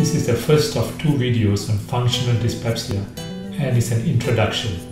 This is the first of two videos on functional dyspepsia and is an introduction.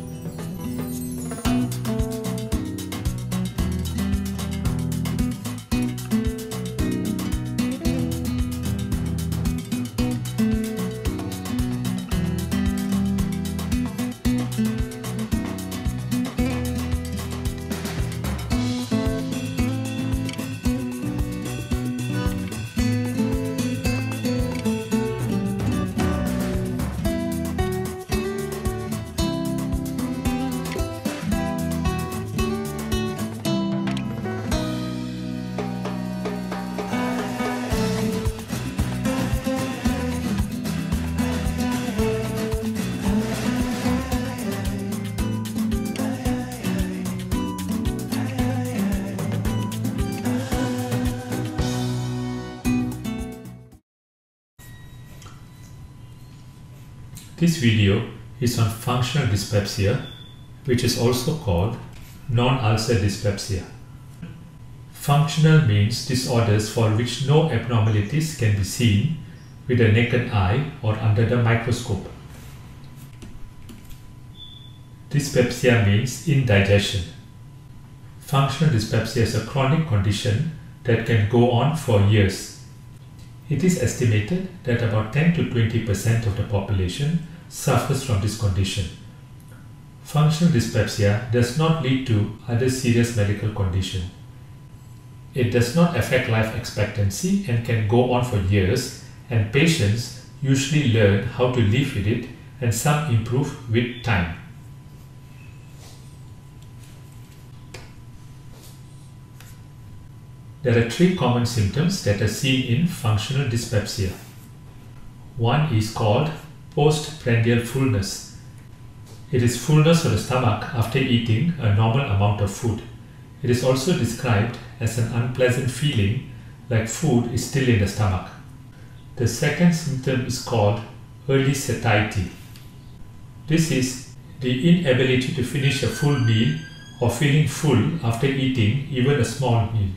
This video is on functional dyspepsia, which is also called non-ulcer dyspepsia. Functional means disorders for which no abnormalities can be seen with the naked eye or under the microscope. Dyspepsia means indigestion. Functional dyspepsia is a chronic condition that can go on for years. It is estimated that about 10 to 20 percent of the population suffers from this condition. Functional dyspepsia does not lead to other serious medical condition. It does not affect life expectancy and can go on for years and patients usually learn how to live with it and some improve with time. There are three common symptoms that are seen in functional dyspepsia. One is called postprandial fullness. It is fullness of the stomach after eating a normal amount of food. It is also described as an unpleasant feeling like food is still in the stomach. The second symptom is called early satiety. This is the inability to finish a full meal or feeling full after eating even a small meal.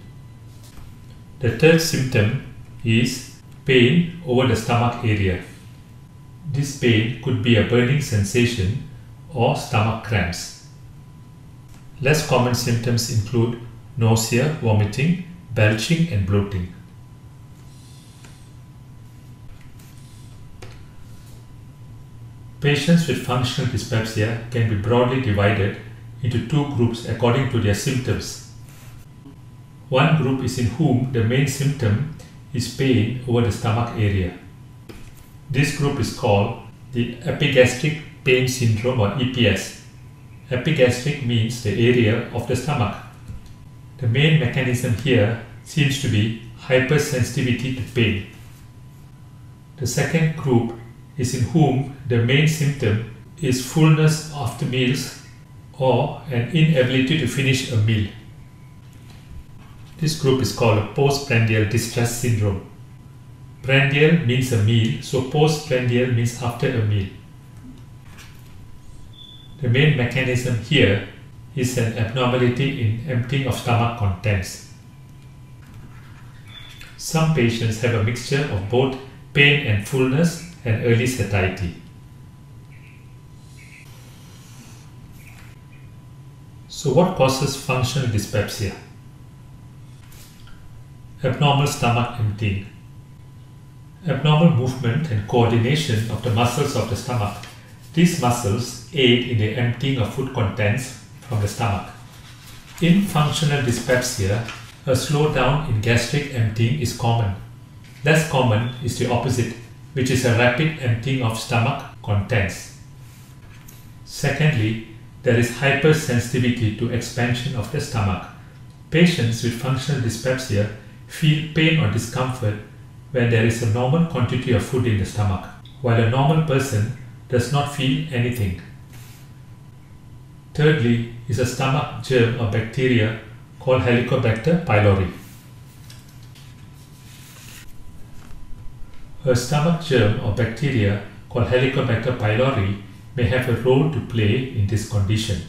The third symptom is pain over the stomach area. This pain could be a burning sensation or stomach cramps. Less common symptoms include nausea, vomiting, belching and bloating. Patients with functional dyspepsia can be broadly divided into two groups according to their symptoms. One group is in whom the main symptom is pain over the stomach area. This group is called the epigastric pain syndrome or EPS. Epigastric means the area of the stomach. The main mechanism here seems to be hypersensitivity to pain. The second group is in whom the main symptom is fullness after meals or an inability to finish a meal. This group is called a postprandial distress syndrome. Prandial means a meal, so postprandial means after a meal. The main mechanism here is an abnormality in emptying of stomach contents. Some patients have a mixture of both pain and fullness and early satiety. So what causes functional dyspepsia? Abnormal stomach emptying. Abnormal movement and coordination of the muscles of the stomach. These muscles aid in the emptying of food contents from the stomach. In functional dyspepsia, a slowdown in gastric emptying is common. Less common is the opposite, which is a rapid emptying of stomach contents. Secondly, there is hypersensitivity to expansion of the stomach. Patients with functional dyspepsia feel pain or discomfort when there is a normal quantity of food in the stomach, while a normal person does not feel anything. Thirdly is a stomach germ or bacteria called Helicobacter pylori. A stomach germ or bacteria called Helicobacter pylori may have a role to play in this condition.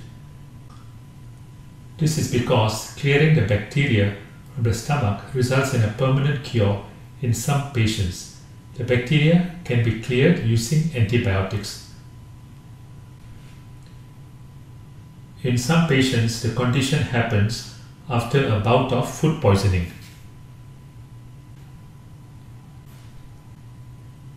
This is because clearing the bacteria the stomach results in a permanent cure in some patients. The bacteria can be cleared using antibiotics. In some patients, the condition happens after a bout of food poisoning.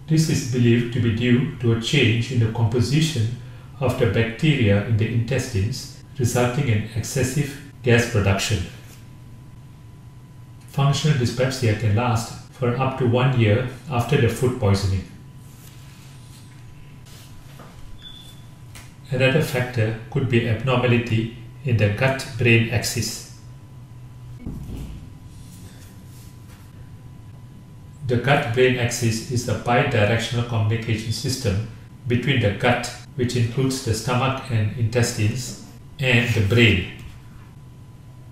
This is believed to be due to a change in the composition of the bacteria in the intestines, resulting in excessive gas production. Functional dyspepsia can last for up to one year after the food poisoning. Another factor could be abnormality in the gut brain axis. The gut brain axis is a bidirectional communication system between the gut, which includes the stomach and intestines, and the brain.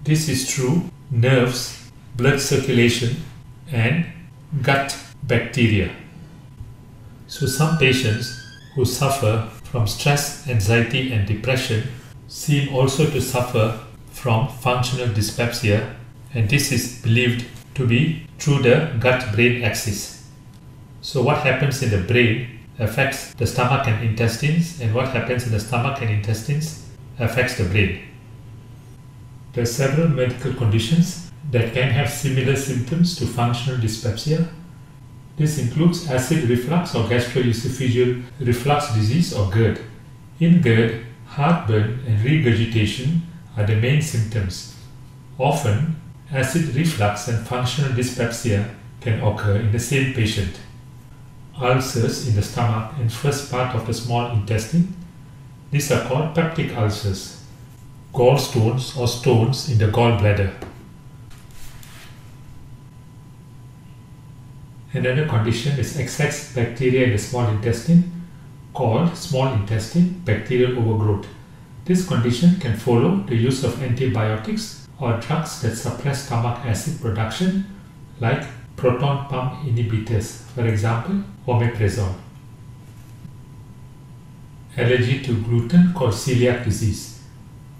This is through nerves blood circulation, and gut bacteria. So, some patients who suffer from stress, anxiety, and depression seem also to suffer from functional dyspepsia, and this is believed to be through the gut brain axis. So, what happens in the brain affects the stomach and intestines, and what happens in the stomach and intestines affects the brain. There are several medical conditions that can have similar symptoms to functional dyspepsia. This includes acid reflux or gastroesophageal reflux disease or GERD. In GERD, heartburn and regurgitation are the main symptoms. Often, acid reflux and functional dyspepsia can occur in the same patient. Ulcers in the stomach and first part of the small intestine. These are called peptic ulcers. Gallstones or stones in the gallbladder. Another condition is excess bacteria in the small intestine called small intestine bacterial overgrowth. This condition can follow the use of antibiotics or drugs that suppress stomach acid production like proton pump inhibitors, for example, omeprazole. Allergy to gluten called celiac disease.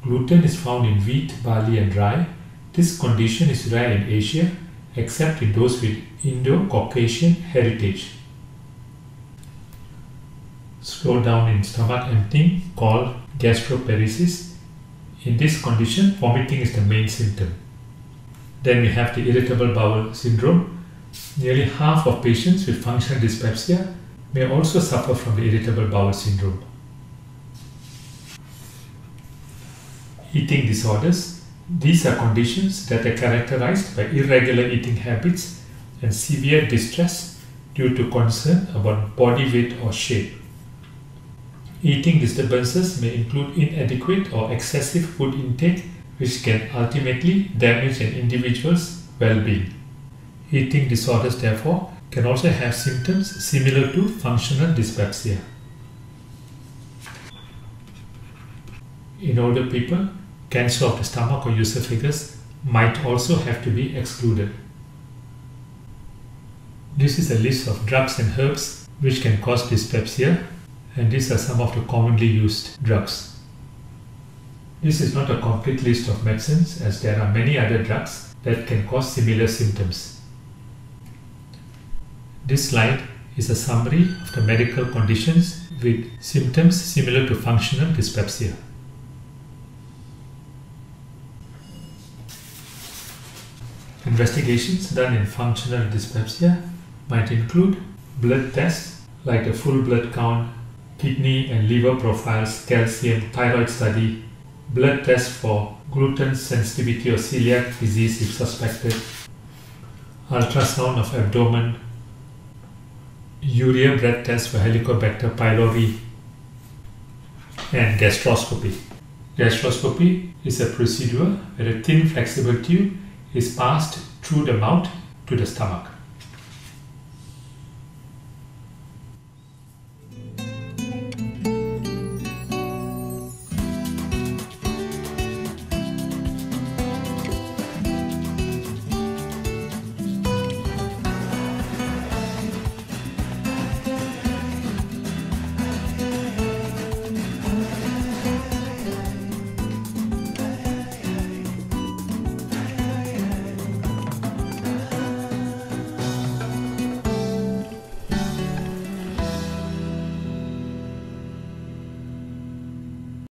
Gluten is found in wheat, barley and rye. This condition is rare in Asia except in those with Indo-Caucasian heritage. Slowdown in stomach emptying called gastroparesis. In this condition, vomiting is the main symptom. Then we have the irritable bowel syndrome. Nearly half of patients with functional dyspepsia may also suffer from the irritable bowel syndrome. Eating disorders these are conditions that are characterized by irregular eating habits and severe distress due to concern about body weight or shape. Eating disturbances may include inadequate or excessive food intake, which can ultimately damage an individual's well being. Eating disorders, therefore, can also have symptoms similar to functional dyspepsia. In older people, cancer of the stomach or esophagus might also have to be excluded. This is a list of drugs and herbs which can cause dyspepsia and these are some of the commonly used drugs. This is not a complete list of medicines as there are many other drugs that can cause similar symptoms. This slide is a summary of the medical conditions with symptoms similar to functional dyspepsia. Investigations done in functional dyspepsia might include blood tests like a full blood count, kidney and liver profiles, calcium, thyroid study, blood tests for gluten sensitivity or celiac disease if suspected, ultrasound of abdomen, urea breath test for Helicobacter pylori, and gastroscopy. Gastroscopy is a procedure where a thin flexible tube is passed through the mouth to the stomach.